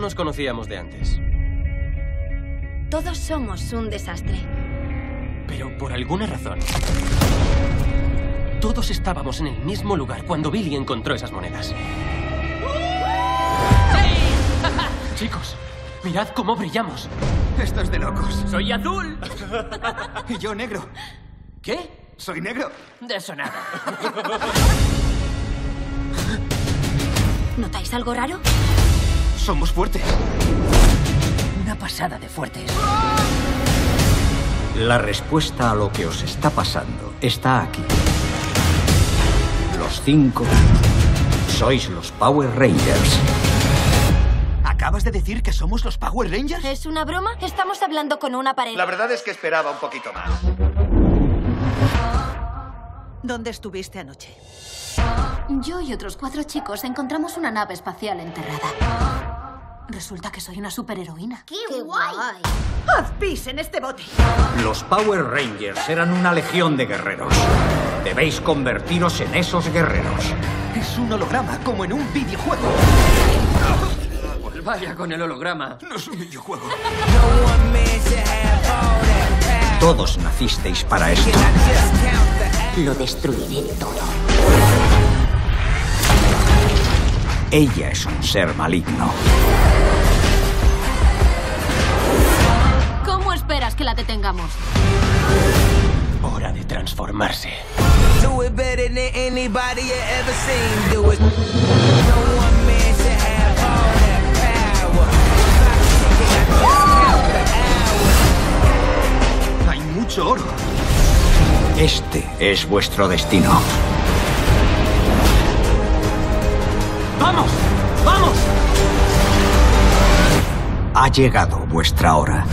nos conocíamos de antes. Todos somos un desastre. Pero por alguna razón... Todos estábamos en el mismo lugar cuando Billy encontró esas monedas. Chicos, mirad cómo brillamos. Esto es de locos. ¡Soy azul! Y yo negro. ¿Qué? Soy negro. De eso nada. ¿Notáis algo raro? Somos fuertes. Una pasada de fuertes. La respuesta a lo que os está pasando está aquí. Los cinco sois los Power Rangers. ¿Acabas de decir que somos los Power Rangers? ¿Es una broma? Estamos hablando con una pared. La verdad es que esperaba un poquito más. ¿Dónde estuviste anoche? Yo y otros cuatro chicos encontramos una nave espacial enterrada. Resulta que soy una superheroína. ¡Qué, guay! ¡Haz pis en este bote! Los Power Rangers eran una legión de guerreros. Debéis convertiros en esos guerreros. Es un holograma, como en un videojuego. Pues vaya con el holograma. No es un videojuego. Todos nacisteis para esto. Lo destruiré todo. Ella es un ser maligno. Have all that power. Hay mucho oro. Este es vuestro destino. ¡Vamos! ¡Vamos! Ha llegado vuestra hora.